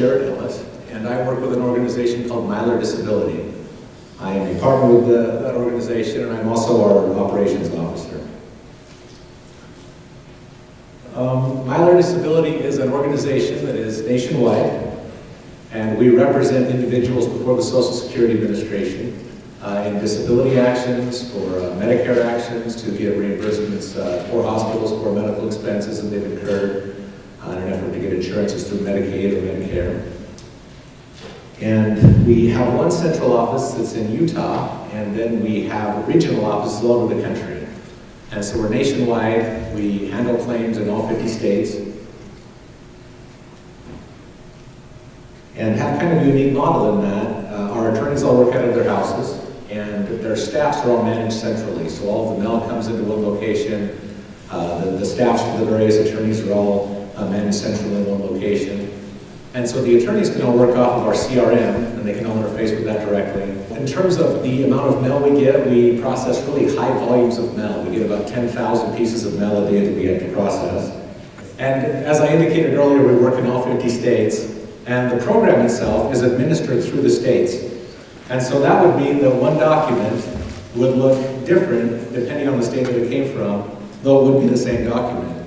Jared Ellis, and I work with an organization called Myler Disability. I am a partner with the, that organization, and I'm also our operations officer. Um, Myler Disability is an organization that is nationwide, and we represent individuals before the Social Security Administration uh, in disability actions, for uh, Medicare actions, to get reimbursements uh, for hospitals for medical expenses that they've incurred in an effort to get insurance, insurances through Medicaid or Medicare. And we have one central office that's in Utah, and then we have regional offices all over the country. And so we're nationwide. We handle claims in all 50 states. And have kind of a unique model in that. Uh, our attorneys all work out of their houses, and their staffs are all managed centrally. So all of the mail comes into one location. Uh, the, the staffs for the various attorneys are all uh, managed centrally in one location. And so the attorneys can all work off of our CRM, and they can all interface with that directly. In terms of the amount of mail we get, we process really high volumes of mail. We get about 10,000 pieces of mail a day that we have to process. And as I indicated earlier, we work in all 50 states, and the program itself is administered through the states. And so that would mean that one document would look different depending on the state that it came from, though it would be the same document.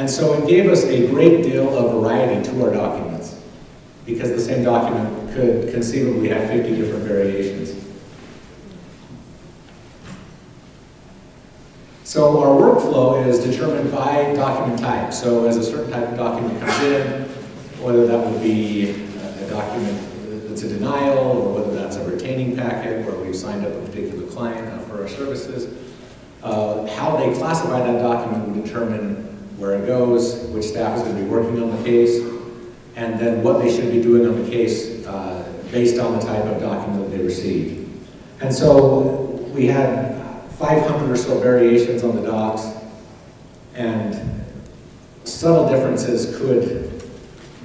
And so it gave us a great deal of variety to our documents because the same document could conceivably have 50 different variations. So our workflow is determined by document type. So as a certain type of document comes in, whether that would be a document that's a denial or whether that's a retaining packet where we've signed up a particular client for our services, uh, how they classify that document would determine where it goes, which staff is going to be working on the case, and then what they should be doing on the case uh, based on the type of document that they received. And so we had 500 or so variations on the docs, and subtle differences could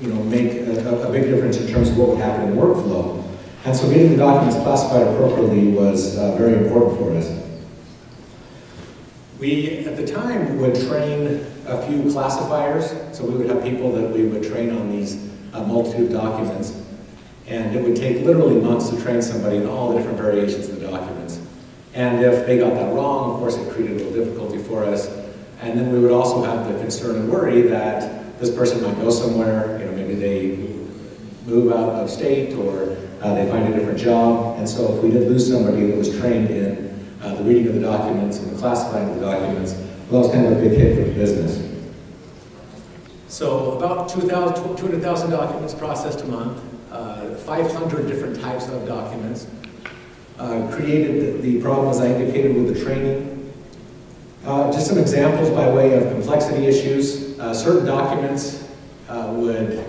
you know, make a, a, big difference in terms of what would happen in workflow. And so getting the documents classified appropriately was uh, very important for us. We, at the time, would train a few classifiers. So we would have people that we would train on these uh, multitude of documents. And it would take literally months to train somebody in all the different variations of the documents. And if they got that wrong, of course, it created a little difficulty for us. And then we would also have the concern and worry that this person might go somewhere, you know, maybe they move out of state or uh, they find a different job. And so if we did lose somebody that was trained in uh, the reading of the documents and the classifying of the documents, well, that was kind of a big hit for the business. So about 200,000 documents processed a month, uh, 500 different types of documents. Uh, created the, the problems I indicated with the training. Uh, just some examples by way of complexity issues. Uh, certain documents uh, would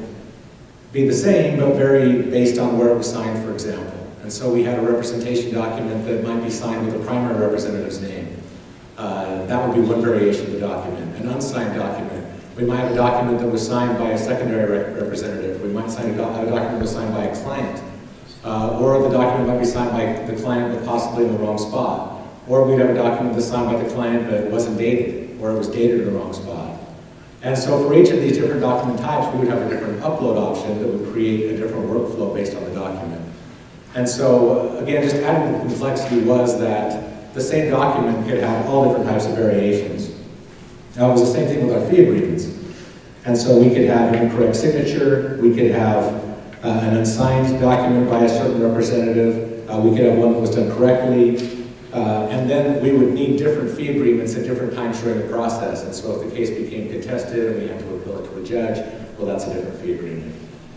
be the same, but vary based on where it was signed, for example. And so we had a representation document that might be signed with the primary representative's name. Uh, that would be one variation of the document. An unsigned document. We might have a document that was signed by a secondary rep representative. We might sign a, do a, document that was signed by a client. Uh, or the document might be signed by the client but possibly in the wrong spot. Or we'd have a document that's signed by the client but wasn't dated, or it was dated in the wrong spot. And so for each of these different document types, we would have a different upload option that would create a different workflow based on the document. And so, again, just adding the complexity was that the same document could have all different types of variations. Now, it was the same thing with our fee agreements. And so we could have an incorrect signature, we could have uh, an unsigned document by a certain representative, uh, we could have one that was done correctly, uh, and then we would need different fee agreements at different times during the process. And so if the case became contested and we had to appeal it to a judge, well, that's a different fee agreement.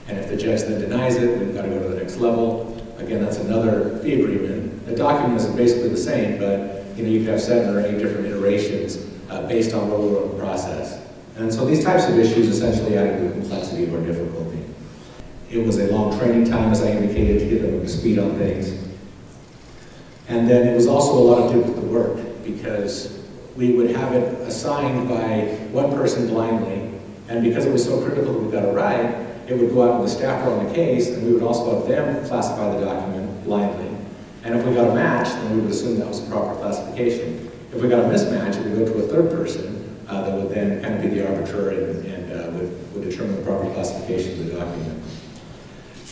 And if the judge then denies it, we've got to go to the next level. Again, that's another fee agreement. The document is basically the same, but you know you could have seven or eight different iterations uh, based on the process. And so these types of issues essentially added to the complexity or difficulty. It was a long training time, as I indicated, to get them to speed on things. And then it was also a lot of duplicate work because we would have it assigned by one person blindly, and because it was so critical that we got it right, it would go out to the staff on the case, and we would also have them classify the document blindly. And if we got a match, then we would assume that was a proper classification. If we got a mismatch, it would go to a third person uh, that would then kind of be the arbiter and, and uh, would, would determine the proper classification of the document.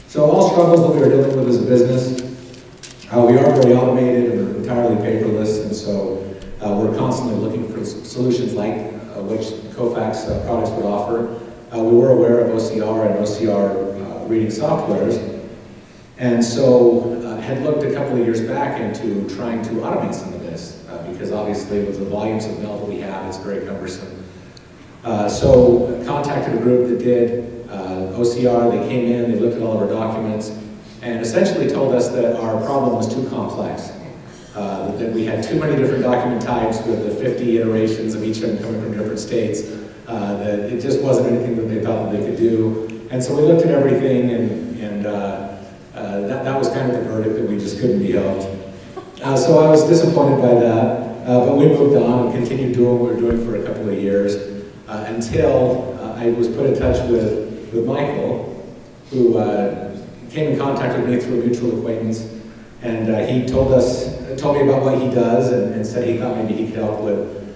So all struggles that we are dealing with as a business, uh, we are very automated and entirely paperless, and so uh, we're constantly looking for solutions like uh, which Kofax uh, products would offer. Uh, we were aware of OCR and OCR uh, reading softwares, and so had looked a couple of years back into trying to automate some of this, because obviously with the volumes of mail that we have, it's very cumbersome. so contacted a group that did OCR, they came in, they looked at all of our documents, and essentially told us that our problem was too complex. Uh, that we had too many different document types with the 50 iterations of each of them coming from different states, uh, that it just wasn't anything that they thought that they could do. And so we looked at everything, and, and uh, uh that, that was kind of the verdict that we just couldn't be helped. Uh, so I was disappointed by that, uh, but we moved on and continued doing what we were doing for a couple of years until I was put in touch with, with Michael, who came in contact with me through a mutual acquaintance, and uh, he told us, told me about what he does, and, and said he thought maybe he could help with uh,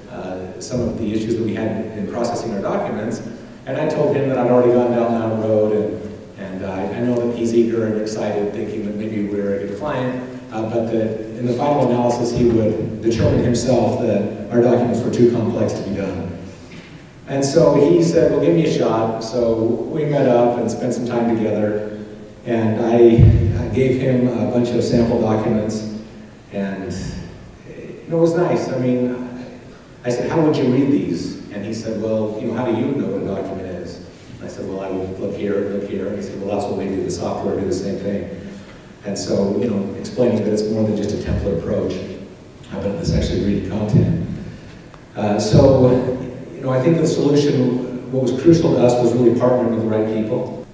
some of the issues that we had in processing our documents. And I told him that I'd already gone down that road, and, and uh, I know that he's eager and excited, thinking that maybe we're a good client, uh, but that in the final analysis he would determine himself that our documents were too complex to be done. And so he said, well, give me a shot. So we met up and spent some time together. And I, I gave him a bunch of sample documents, and it was nice. I mean, I said, how would you read these? And he said, well, you know, how do you know what a document is? And I said, well, I would look here, look here. And he said, well, that's what we do. The software do the same thing. And so, you know, explaining that it's more than just a template approach, but it's actually reading content. Uh, so, you know, I think the solution, what was crucial to us was really partnering with the right people.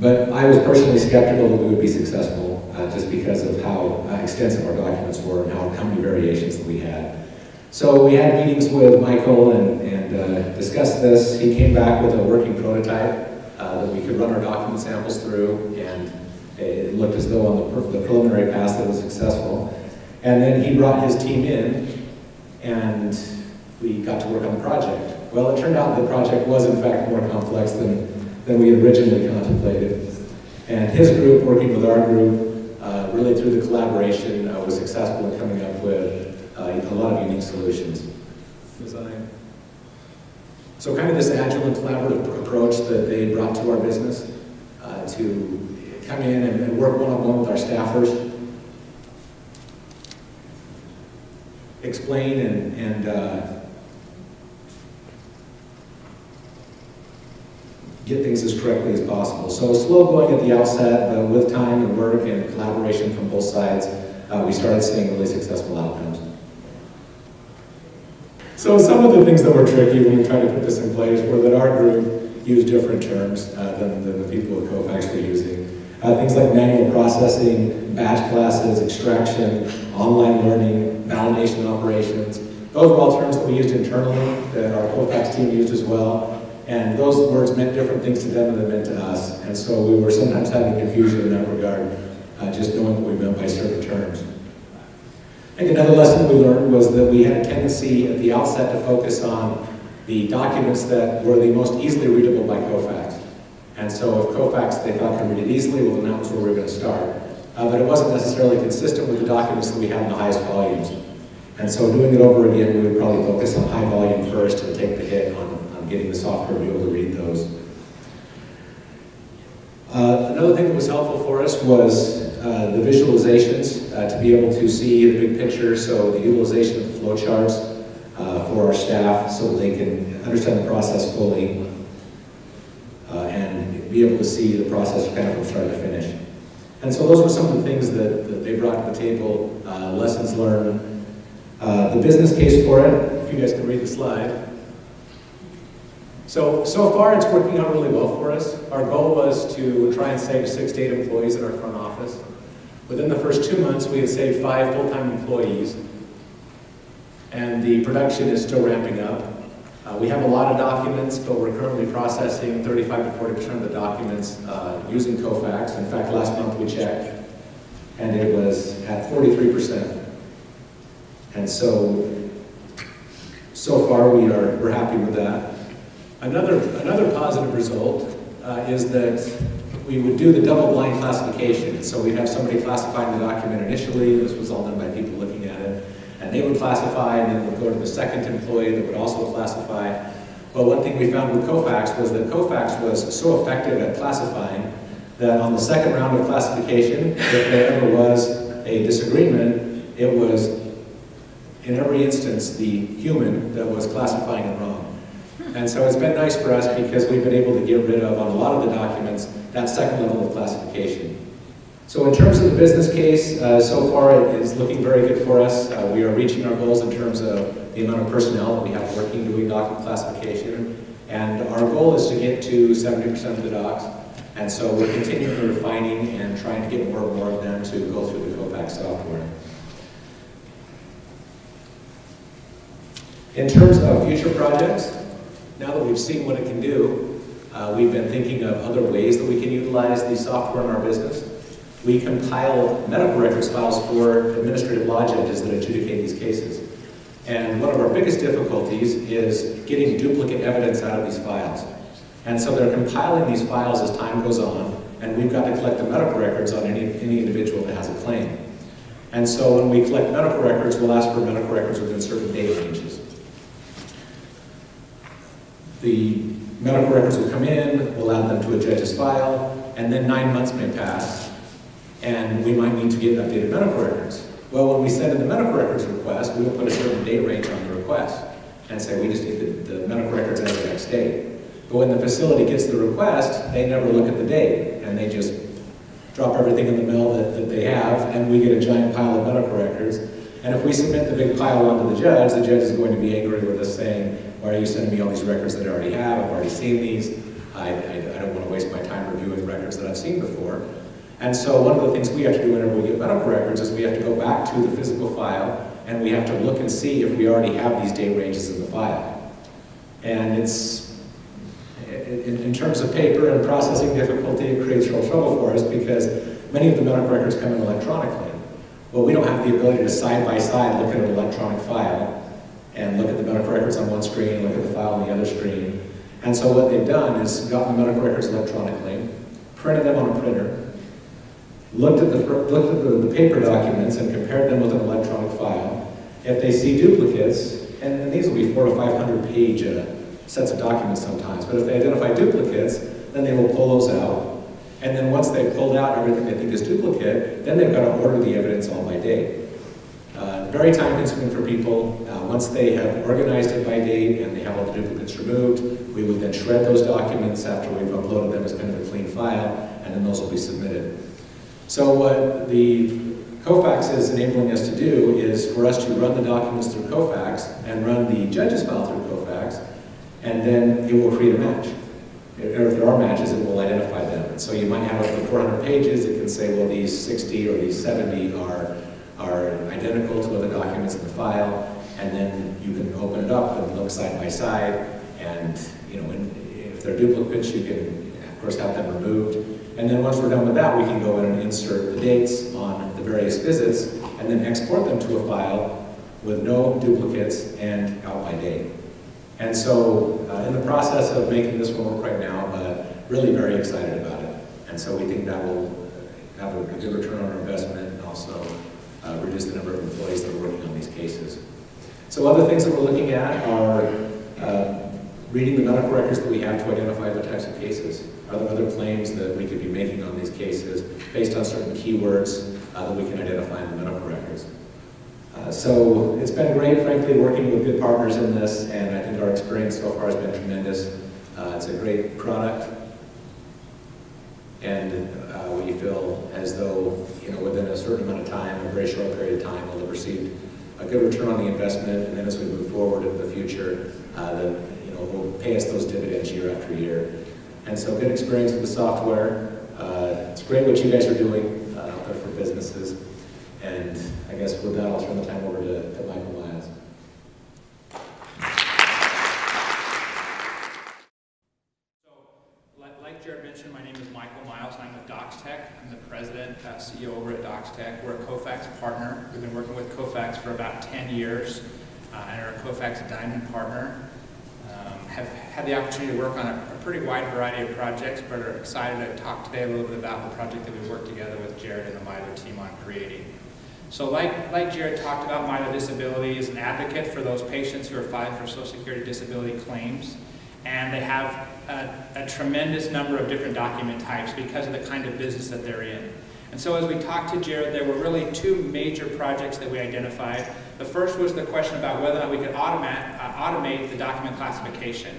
But I was personally skeptical that we would be successful uh, just because of how uh, extensive our documents were and how, how many variations that we had. So we had meetings with Michael and, and uh, discussed this. He came back with a working prototype uh, that we could run our document samples through and it looked as though on the, the preliminary pass that was successful. And then he brought his team in and we got to work on the project. Well, it turned out the project was in fact more complex than than we originally contemplated. And his group, working with our group, uh, really through the collaboration, uh, was successful in coming up with a lot of unique solutions. Design. So kind of this agile and collaborative approach that they brought to our business uh, to come in and, and work one-on-one -on -one with our staffers, explain and, and uh, get things as correctly as possible. So slow going at the outset, but with time and work and collaboration from both sides, uh, we started seeing really successful outcomes. So some of the things that were tricky when we tried to put this in place were that our group used different terms uh, than, than, the people at Kofax were using. Uh, things like manual processing, batch classes, extraction, online learning, validation operations. Those were all terms that we used internally, that our Kofax team used as well. And those words meant different things to them than they meant to us. And so we were sometimes having confusion in that regard, uh, just knowing what we meant by certain terms. I think another lesson we learned was that we had a tendency at the outset to focus on the documents that were the most easily readable by Kofax. And so if Kofax, they thought could read it easily, well then that was where we were going to start. Uh, but it wasn't necessarily consistent with the documents that we had in the highest volumes. And so doing it over again, we would probably focus on high volume first and take the hit on getting the software to be able to read those. Uh, another thing that was helpful for us was uh, the visualizations, uh, to be able to see the big picture, so the utilization of the flowcharts uh, for our staff so they can understand the process fully uh, and be able to see the process kind of from start to finish. And so those were some of the things that, that they brought to the table, uh, lessons learned, the business case for it, if you guys can read the slide. So, so far it's working out really well for us. Our goal was to try and save six to eight employees in our front office. Within the first two months, we had saved five full-time employees. And the production is still ramping up. Uh, we have a lot of documents, but we're currently processing 35 to 40% of the documents uh, using Kofax. In fact, last month we checked, and it was at 43%. And so, so far we are, we're happy with that. Another, another positive result uh, is that we would do the double blind classification. So we'd have somebody classifying the document initially, this was all done by people looking at it, and they would classify, and then we'd go to the second employee that would also classify. But one thing we found with Kofax was that Kofax was so effective at classifying that on the second round of classification, if there ever was a disagreement, it was in every instance the human that was classifying it wrong. And so it's been nice for us because we've been able to get rid of, on a lot of the documents, that second level of classification. So in terms of the business case, uh, so far it is looking very good for us. Uh, we are reaching our goals in terms of the amount of personnel that we have working doing document classification. And our goal is to get to 70% of the docs. And so we're continuing refining and trying to get more and more of them to go through the Kofax software. In terms of future projects, now that we've seen what it can do, uh, we've been thinking of other ways that we can utilize the software in our business. We compile medical records files for administrative law judges that adjudicate these cases. And one of our biggest difficulties is getting duplicate evidence out of these files. And so they're compiling these files as time goes on, and we've got to collect the medical records on any, any individual that has a claim. And so when we collect medical records, we'll ask for medical records within certain date ranges the medical records will come in, we'll add them to a judge's file, and then nine months may pass, and we might need to get an updated medical records. Well, when we send in the medical records request, we will put a certain date range on the request and say we just need the, the medical records as of next date. But when the facility gets the request, they never look at the date, and they just drop everything in the mail that, that they have, and we get a giant pile of medical records. And if we submit the big pile onto the judge, the judge is going to be angry with us saying, why are you sending me all these records that I already have? I've already seen these. I, I, I don't want to waste my time reviewing records that I've seen before. And so one of the things we have to do whenever we get medical records is we have to go back to the physical file and we have to look and see if we already have these date ranges in the file. And it's, in, in terms of paper and processing difficulty, it creates real trouble for us because many of the medical records come in electronically. Well, we don't have the ability to side by side look at an electronic file and look at the medical records on one screen, look at the file on the other screen. And so what they've done is gotten the medical records electronically, printed them on a printer, looked at the, looked at the, the paper documents and compared them with an electronic file. If they see duplicates, and, and these will be four to 500 page uh, sets of documents sometimes, but if they identify duplicates, then they will pull those out. And then once they've pulled out everything they think is duplicate, then they've got to order the evidence all by date. Very time consuming for people. Uh, once they have organized it by date and they have all the duplicates removed, we would then shred those documents after we've uploaded them as kind of a clean file, and then those will be submitted. So what the Kofax is enabling us to do is for us to run the documents through Kofax and run the judge's file through Kofax, and then it will create a match. Or if there are matches, it will identify them. And so you might have up to 400 pages, it can say, well, these 60 or these 70 are are identical to other documents in the file, and then you can open it up and look side by side, and you know, when, if they're duplicates, you can, of course, have them removed. And then once we're done with that, we can go in and insert the dates on the various visits, and then export them to a file with no duplicates and out by date. And so, uh, in the process of making this one work right now, but really very excited about it. And so we think that will have a good return on our investment and also uh, reduce the number of employees that are working on these cases. So other things that we're looking at are uh, reading the medical records that we have to identify the types of cases. Are there other claims that we could be making on these cases based on certain keywords uh, that we can identify in the medical records? Uh, so it's been great, frankly, working with good partners in this, and I think our experience so far has been tremendous. Uh, it's a great product, and uh, we feel as though, you know, within a certain amount of time, a very short period of time, we'll have received a good return on the investment, and then as we move forward in the future, uh, that, you know, will pay us those dividends year after year. And so good experience with the software. Uh, it's great what you guys are doing uh, out there for businesses. And I guess with that, I'll turn the time over to, to Michael Miles. like Jared mentioned, my name is Michael Miles, and I'm with DocsTech. I'm the uh, CEO over at DocsTech. We're a Kofax partner. We've been working with Kofax for about 10 years, uh, and are a Kofax Diamond partner. Um, have had the opportunity to work on a, pretty wide variety of projects, but are excited to talk today a little bit about the project that we worked together with Jared and the Myler team on creating. So like, like Jared talked about, Myler Disability is an advocate for those patients who are filing for Social Security disability claims. And they have a, a tremendous number of different document types because of the kind of business that they're in. And so as we talked to Jared, there were really two major projects that we identified. The first was the question about whether or not we could automate, uh, automate the document classification.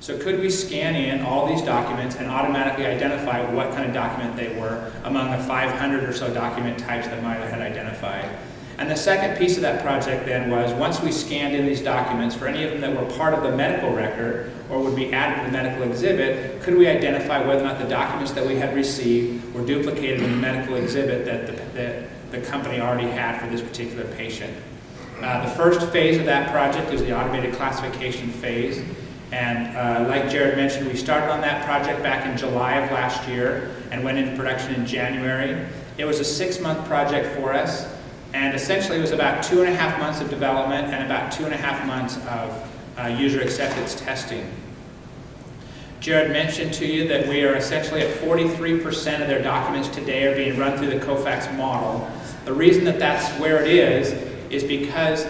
So could we scan in all these documents and automatically identify what kind of document they were among the 500 or so document types that Myler had identified? And the second piece of that project then was once we scanned in these documents, for any of them that were part of the medical record or would be added to the medical exhibit, could we identify whether or not the documents that we had received were duplicated in the medical exhibit that the, that the company already had for this particular patient? Uh, the first phase of that project is the automated classification phase. And uh, like Jared mentioned, we started on that project back in July of last year and went into production in January. It was a six-month project for us. And essentially it was about two and a half months of development and about two and a half months of uh, user acceptance testing. Jared mentioned to you that we are essentially at 43% of their documents today are being run through the Kofax model. The reason that that's where it is, is because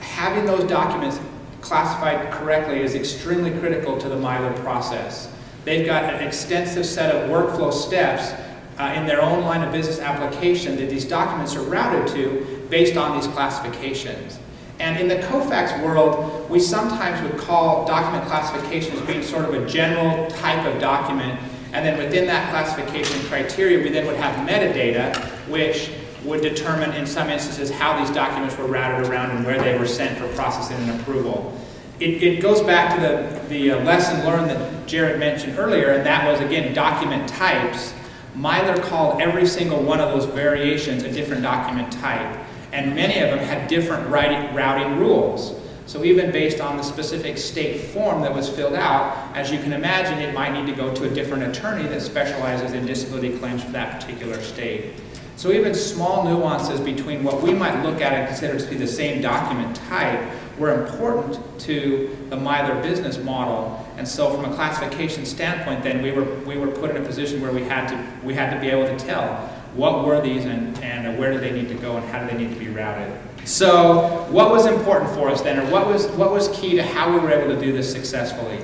having those documents classified correctly is extremely critical to the Myler process. They've got an extensive set of workflow steps uh, in their own line of business application that these documents are routed to based on these classifications. And in the Kofax world, we sometimes would call document classification as being sort of a general type of document, and then within that classification criteria, we then would have metadata, which would determine in some instances how these documents were routed around and where they were sent for processing and approval. It, it goes back to the, the uh, lesson learned that Jared mentioned earlier, and that was, again, document types Myler called every single one of those variations a different document type, and many of them had different routing rules. So even based on the specific state form that was filled out, as you can imagine, it might need to go to a different attorney that specializes in disability claims for that particular state. So even small nuances between what we might look at and consider to be the same document type were important to the Myler business model. And so from a classification standpoint, then we were, we were put in a position where we had to, we had to be able to tell what were these and, and where do they need to go and how do they need to be routed. So what was important for us then, or what was, what was key to how we were able to do this successfully?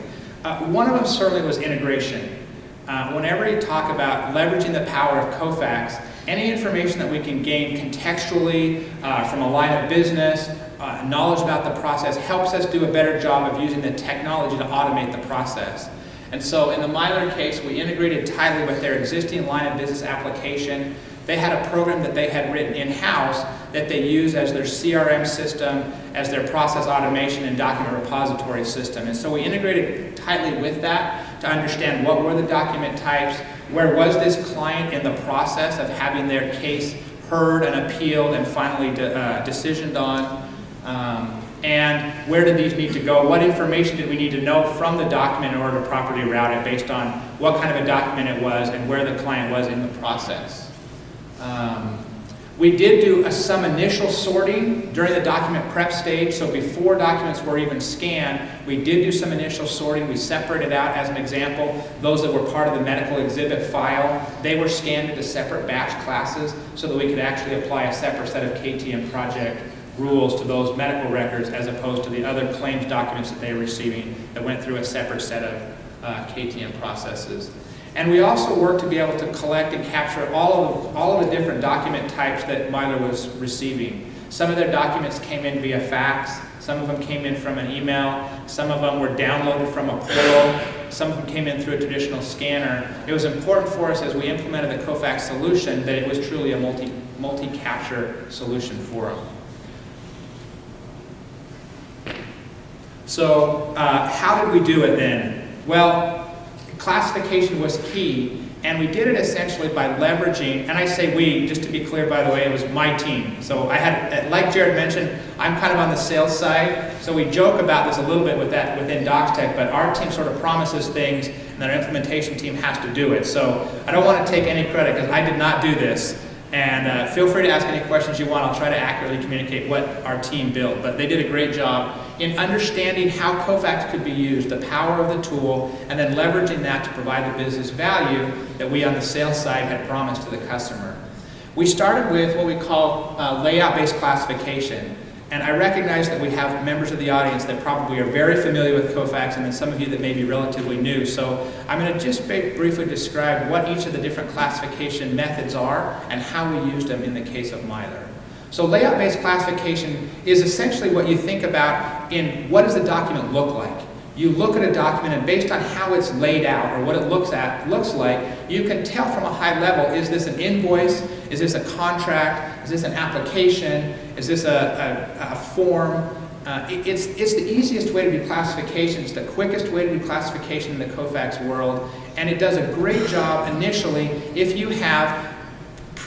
Uh, one of them certainly was integration. Uh, whenever you talk about leveraging the power of Kofax, any information that we can gain contextually uh, from a line of business, uh, knowledge about the process helps us do a better job of using the technology to automate the process. And so in the Myler case, we integrated tightly with their existing line of business application. They had a program that they had written in-house that they use as their CRM system, as their process automation and document repository system. And so we integrated tightly with that to understand what were the document types, where was this client in the process of having their case heard and appealed and finally de uh, decisioned on, um, and where did these need to go? What information did we need to know from the document in order to properly route it based on what kind of a document it was and where the client was in the process? Um, we did do a, some initial sorting during the document prep stage, so before documents were even scanned, we did do some initial sorting. We separated out, as an example, those that were part of the medical exhibit file. They were scanned into separate batch classes so that we could actually apply a separate set of KTM project rules to those medical records as opposed to the other claims documents that they were receiving that went through a separate set of uh, KTM processes. And we also worked to be able to collect and capture all of, all of the different document types that Myler was receiving. Some of their documents came in via fax, some of them came in from an email, some of them were downloaded from a portal, some of them came in through a traditional scanner. It was important for us as we implemented the Kofax solution that it was truly a multi, multi-capture solution for them. So uh, how did we do it then? Well, classification was key, and we did it essentially by leveraging, and I say we, just to be clear by the way, it was my team. So I had, uh, like Jared mentioned, I'm kind of on the sales side, so we joke about this a little bit with that within DocsTech, but our team sort of promises things, and then our implementation team has to do it. So I don't want to take any credit, because I did not do this. And uh, feel free to ask any questions you want. I'll try to accurately communicate what our team built. But they did a great job in understanding how Kofax could be used, the power of the tool, and then leveraging that to provide the business value that we on the sales side had promised to the customer. We started with what we call uh, layout-based classification. And I recognize that we have members of the audience that probably are very familiar with Kofax and then some of you that may be relatively new. So I'm going to just briefly describe what each of the different classification methods are and how we used them in the case of Myler. So layout-based classification is essentially what you think about in what does the document look like. You look at a document and based on how it's laid out or what it looks at looks like, you can tell from a high level, is this an invoice? Is this a contract? Is this an application? Is this a, a, a form? Uh, it, it's, it's the easiest way to do classification. It's the quickest way to do classification in the Kofax world. And it does a great job initially if you have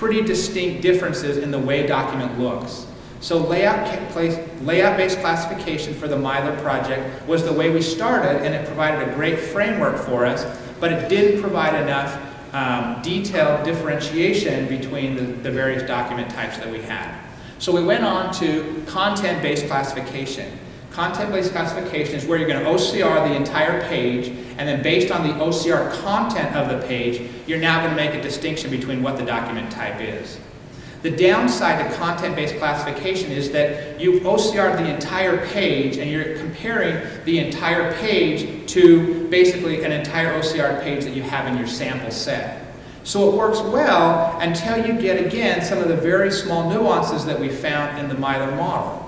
pretty distinct differences in the way document looks. So layout-based layout classification for the Myler project was the way we started, and it provided a great framework for us, but it didn't provide enough um, detailed differentiation between the, the various document types that we had. So we went on to content-based classification. Content-based classification is where you're going to OCR the entire page, and then based on the OCR content of the page, you're now going to make a distinction between what the document type is. The downside to content-based classification is that you've OCR'd the entire page and you're comparing the entire page to basically an entire OCR page that you have in your sample set. So it works well until you get, again, some of the very small nuances that we found in the Myler model.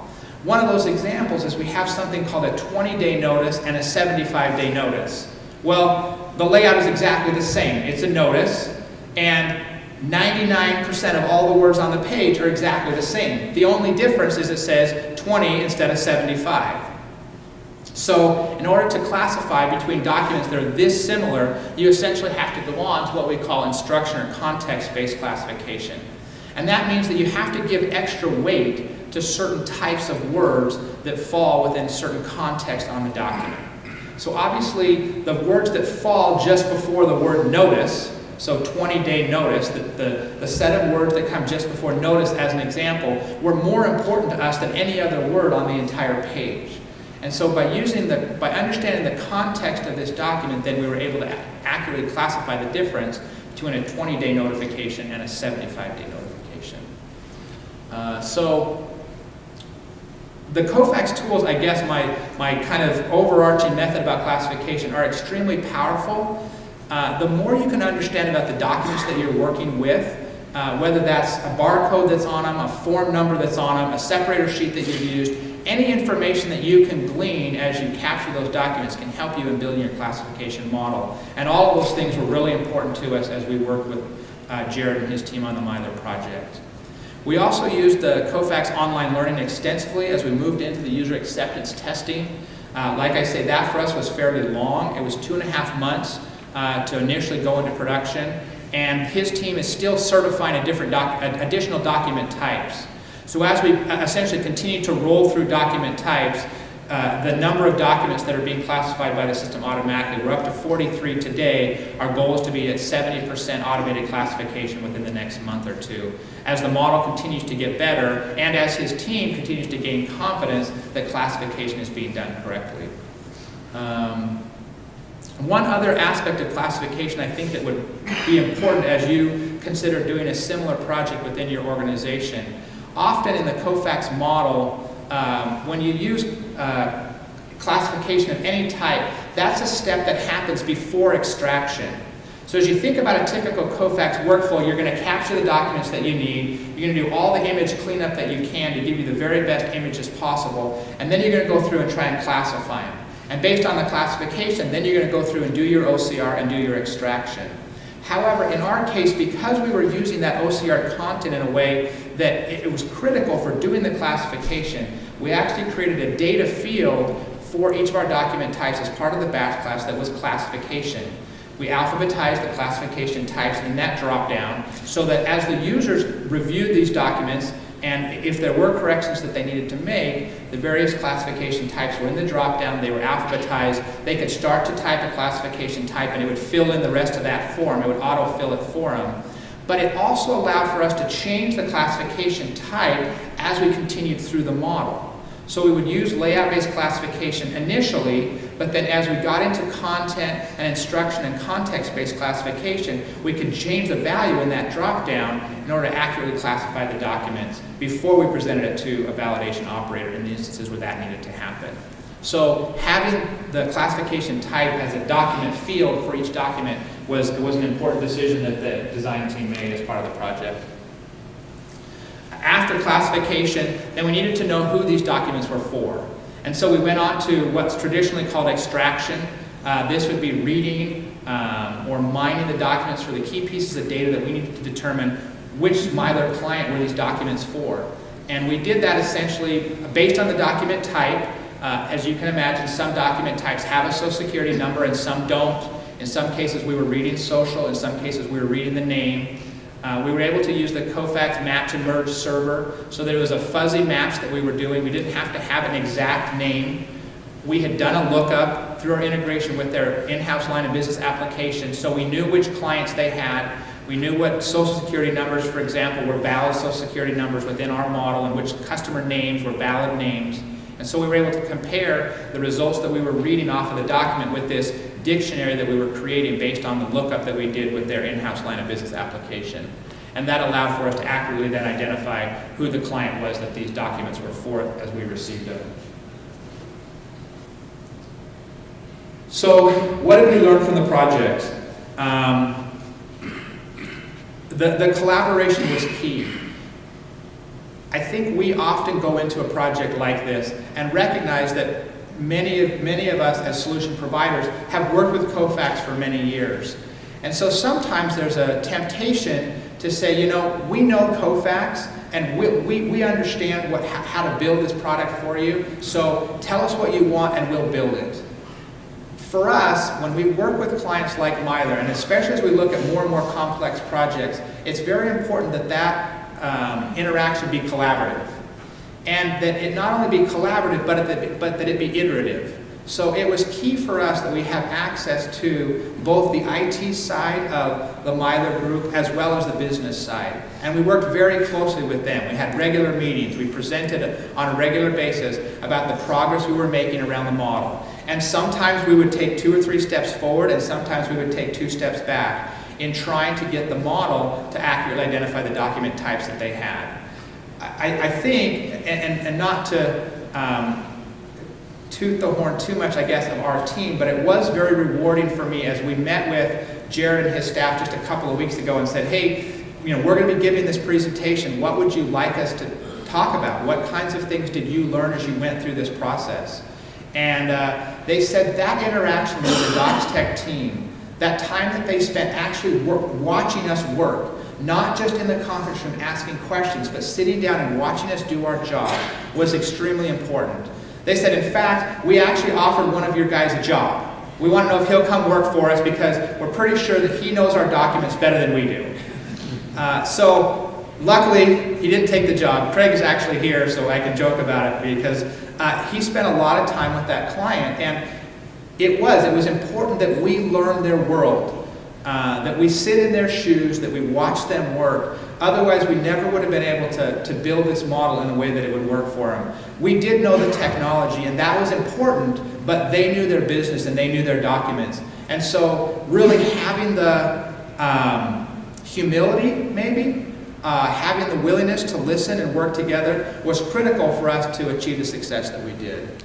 One of those examples is we have something called a 20-day notice and a 75-day notice. Well, the layout is exactly the same. It's a notice, and 99% of all the words on the page are exactly the same. The only difference is it says 20 instead of 75. So in order to classify between documents that are this similar, you essentially have to go on to what we call instruction or context-based classification. And that means that you have to give extra weight to certain types of words that fall within certain context on the document. So obviously, the words that fall just before the word notice so 20-day notice, the, the, the, set of words that come just before notice as an example, were more important to us than any other word on the entire page. And so by using the, by understanding the context of this document, then we were able to accurately classify the difference between a 20-day notification and a 75-day notification. Uh, so the Kofax tools, I guess my, my kind of overarching method about classification are extremely powerful uh, the more you can understand about the documents that you're working with, uh, whether that's a barcode that's on them, a form number that's on them, a separator sheet that you've used, any information that you can glean as you capture those documents can help you in building your classification model. And all of those things were really important to us as we worked with uh, Jared and his team on the Myler project. We also used the Kofax online learning extensively as we moved into the user acceptance testing. Uh, like I say, that for us was fairly long. It was two and a half months uh, to initially go into production. And his team is still certifying a different doc additional document types. So as we uh, essentially continue to roll through document types, uh, the number of documents that are being classified by the system automatically, we're up to 43 today. Our goal is to be at 70% automated classification within the next month or two. As the model continues to get better, and as his team continues to gain confidence that classification is being done correctly. Um, one other aspect of classification I think that would be important as you consider doing a similar project within your organization. Often in the Kofax model, um, when you use uh, classification of any type, that's a step that happens before extraction. So as you think about a typical Kofax workflow, you're going to capture the documents that you need, you're going to do all the image cleanup that you can to give you the very best images possible, and then you're going to go through and try and classify them. And based on the classification, then you're going to go through and do your OCR and do your extraction. However, in our case, because we were using that OCR content in a way that it was critical for doing the classification, we actually created a data field for each of our document types as part of the batch class that was classification. We alphabetized the classification types in that dropdown so that as the users reviewed these documents, and if there were corrections that they needed to make, the various classification types were in the drop-down, they were alphabetized, they could start to type a classification type and it would fill in the rest of that form, it would auto-fill it for them. But it also allowed for us to change the classification type as we continued through the model. So we would use layout-based classification initially, but then as we got into content and instruction and context-based classification, we could change the value in that drop-down in order to accurately classify the documents before we presented it to a validation operator in the instances where that needed to happen. So having the classification type as a document field for each document was, was an important decision that the design team made as part of the project. After classification, then we needed to know who these documents were for. And so we went on to what's traditionally called extraction. Uh, this would be reading um, or mining the documents for the key pieces of data that we needed to determine which Myler client were these documents for. And we did that essentially based on the document type. Uh, as you can imagine, some document types have a social security number and some don't. In some cases, we were reading social. In some cases, we were reading the name. Uh, we were able to use the Kofax match and merge server, so there was a fuzzy match that we were doing. We didn't have to have an exact name. We had done a lookup through our integration with their in-house line of business application, so we knew which clients they had. We knew what social security numbers, for example, were valid social security numbers within our model and which customer names were valid names. And so we were able to compare the results that we were reading off of the document with this dictionary that we were creating based on the lookup that we did with their in-house line of business application. And that allowed for us to accurately then identify who the client was that these documents were for as we received them. So what did we learn from the project? Um, the, the collaboration was key. I think we often go into a project like this and recognize that many of, many of us as solution providers have worked with Kofax for many years. And so sometimes there's a temptation to say, you know, we know Kofax and we, we, we understand what, how to build this product for you, so tell us what you want and we'll build it. For us, when we work with clients like Myler, and especially as we look at more and more complex projects, it's very important that that um, interaction be collaborative and that it not only be collaborative, but that, but that it be iterative. So it was key for us that we have access to both the IT side of the Myler group as well as the business side. And we worked very closely with them. We had regular meetings. We presented on a regular basis about the progress we were making around the model. And sometimes we would take two or three steps forward and sometimes we would take two steps back in trying to get the model to accurately identify the document types that they had. I, I think, and, and, not to um, toot the horn too much, I guess, of our team, but it was very rewarding for me as we met with Jared and his staff just a couple of weeks ago and said, hey, you know, we're going to be giving this presentation. What would you like us to talk about? What kinds of things did you learn as you went through this process? And uh, they said that interaction with the DocsTech team, that time that they spent actually work, watching us work, not just in the conference room asking questions, but sitting down and watching us do our job was extremely important. They said, in fact, we actually offered one of your guys a job. We want to know if he'll come work for us because we're pretty sure that he knows our documents better than we do. Uh, so luckily, he didn't take the job. Craig is actually here, so I can joke about it because uh, he spent a lot of time with that client. And it was, it was important that we learn their world. Uh, that we sit in their shoes, that we watch them work. Otherwise, we never would have been able to, to build this model in a way that it would work for them. We did know the technology, and that was important, but they knew their business and they knew their documents. And so, really having the um, humility, maybe, uh, having the willingness to listen and work together was critical for us to achieve the success that we did.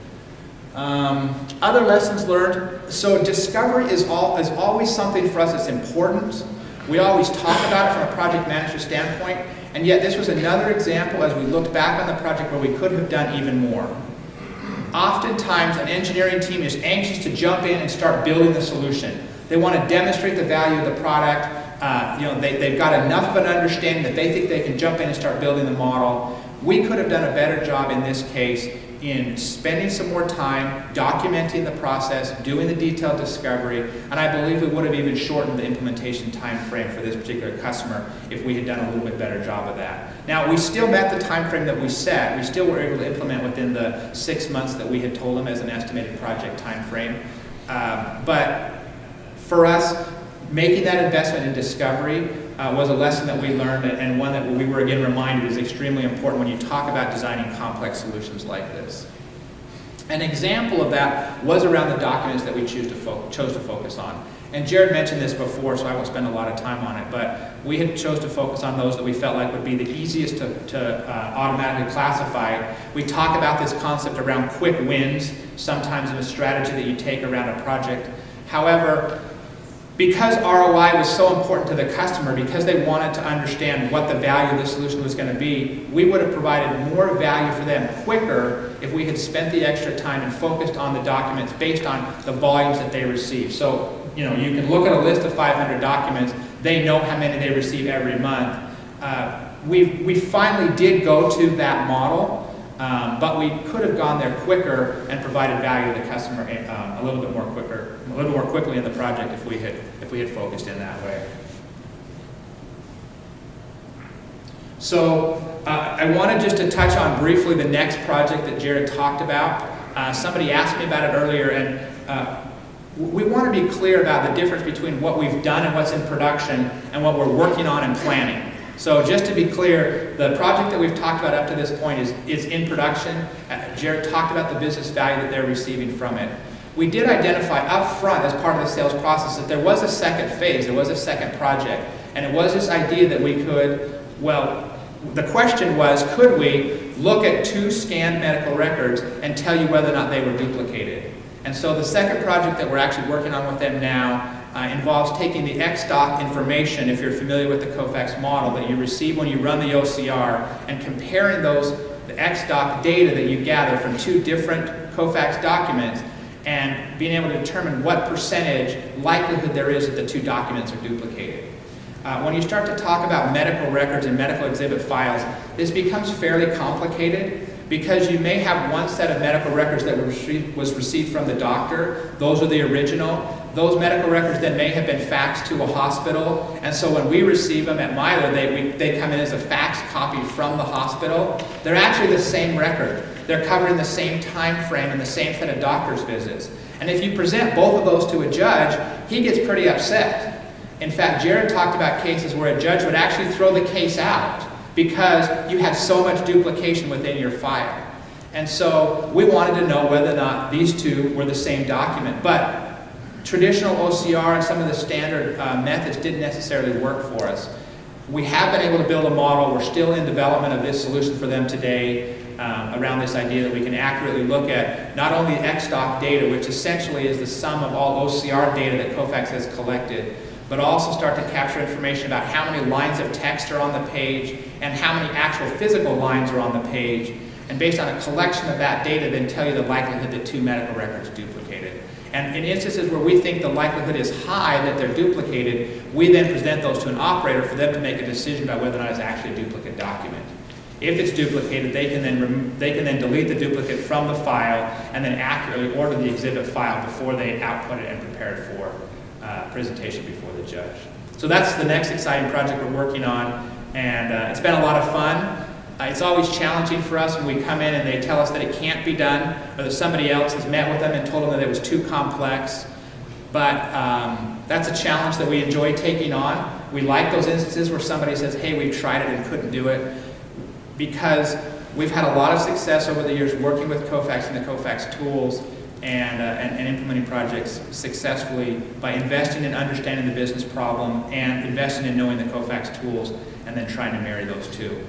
Um, other lessons learned. So discovery is, all, is always something for us that's important. We always talk about it from a project manager standpoint, and yet this was another example as we looked back on the project where we could have done even more. Oftentimes, an engineering team is anxious to jump in and start building the solution. They want to demonstrate the value of the product. Uh, you know, they, they've got enough of an understanding that they think they can jump in and start building the model. We could have done a better job in this case in spending some more time documenting the process, doing the detailed discovery, and I believe we would have even shortened the implementation time frame for this particular customer if we had done a little bit better job of that. Now, we still met the time frame that we set. We still were able to implement within the six months that we had told them as an estimated project time frame. Uh, but for us, making that investment in discovery uh, was a lesson that we learned and one that we were again reminded is extremely important when you talk about designing complex solutions like this. An example of that was around the documents that we choose to chose to focus on. And Jared mentioned this before, so I won't spend a lot of time on it, but we had chose to focus on those that we felt like would be the easiest to, to uh, automatically classify. We talk about this concept around quick wins, sometimes in a strategy that you take around a project. However, because ROI was so important to the customer, because they wanted to understand what the value of the solution was going to be, we would have provided more value for them quicker if we had spent the extra time and focused on the documents based on the volumes that they receive. So, you know, you can look at a list of 500 documents, they know how many they receive every month. Uh, we, we finally did go to that model, um, but we could have gone there quicker and provided value to the customer um, a little bit more quicker, little more quickly in the project if we had, if we had focused in that way. So uh, I wanted just to touch on briefly the next project that Jared talked about. Uh, somebody asked me about it earlier, and uh, we want to be clear about the difference between what we've done and what's in production and what we're working on and planning. So just to be clear, the project that we've talked about up to this point is, is in production. Uh, Jared talked about the business value that they're receiving from it. We did identify up front as part of the sales process that there was a second phase, there was a second project. And it was this idea that we could, well, the question was, could we look at two scanned medical records and tell you whether or not they were duplicated? And so the second project that we're actually working on with them now uh, involves taking the XDoc information, if you're familiar with the Kofax model, that you receive when you run the OCR, and comparing those, the XDoc data that you gather from two different Kofax documents, and being able to determine what percentage likelihood there is that the two documents are duplicated. Uh, when you start to talk about medical records and medical exhibit files, this becomes fairly complicated because you may have one set of medical records that was received from the doctor, those are the original, those medical records then may have been faxed to a hospital, and so when we receive them at Myler, they, we, they come in as a fax copy from the hospital. They're actually the same record. They're covering the same time frame and the same set of doctor's visits. And if you present both of those to a judge, he gets pretty upset. In fact, Jared talked about cases where a judge would actually throw the case out because you had so much duplication within your file. And so we wanted to know whether or not these two were the same document. But Traditional OCR and some of the standard uh, methods didn't necessarily work for us. We have been able to build a model. We're still in development of this solution for them today um, around this idea that we can accurately look at not only XDoc data, which essentially is the sum of all OCR data that Kofax has collected, but also start to capture information about how many lines of text are on the page and how many actual physical lines are on the page. And based on a collection of that data, then tell you the likelihood that two medical records duplicated. And in instances where we think the likelihood is high that they're duplicated, we then present those to an operator for them to make a decision about whether or not it's actually a duplicate document. If it's duplicated, they can then they can then delete the duplicate from the file and then accurately order the exhibit file before they output it and prepare it for uh, presentation before the judge. So that's the next exciting project we're working on, and uh, it's been a lot of fun. Uh, it's always challenging for us when we come in and they tell us that it can't be done, or that somebody else has met with them and told them that it was too complex. But um, that's a challenge that we enjoy taking on. We like those instances where somebody says, hey, we've tried it and couldn't do it, because we've had a lot of success over the years working with Kofax and the Kofax tools and, uh, and, and, implementing projects successfully by investing in understanding the business problem and investing in knowing the Kofax tools and then trying to marry those two.